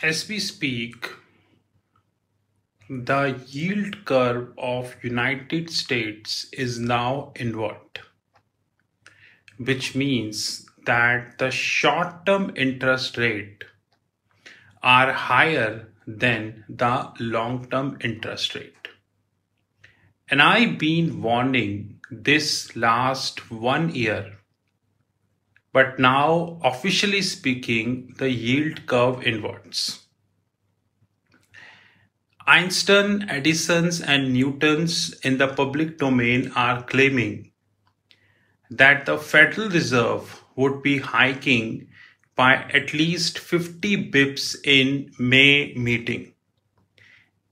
As we speak, the yield curve of United States is now invert, which means that the short-term interest rate are higher than the long-term interest rate. And I've been warning this last one year, but now officially speaking, the yield curve inverts. Einstein, Edison's, and Newton's in the public domain are claiming that the Federal Reserve would be hiking by at least 50 bips in May meeting.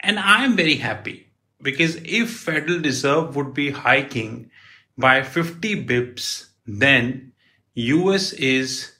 And I'm very happy because if Federal Reserve would be hiking by 50 bips, then US is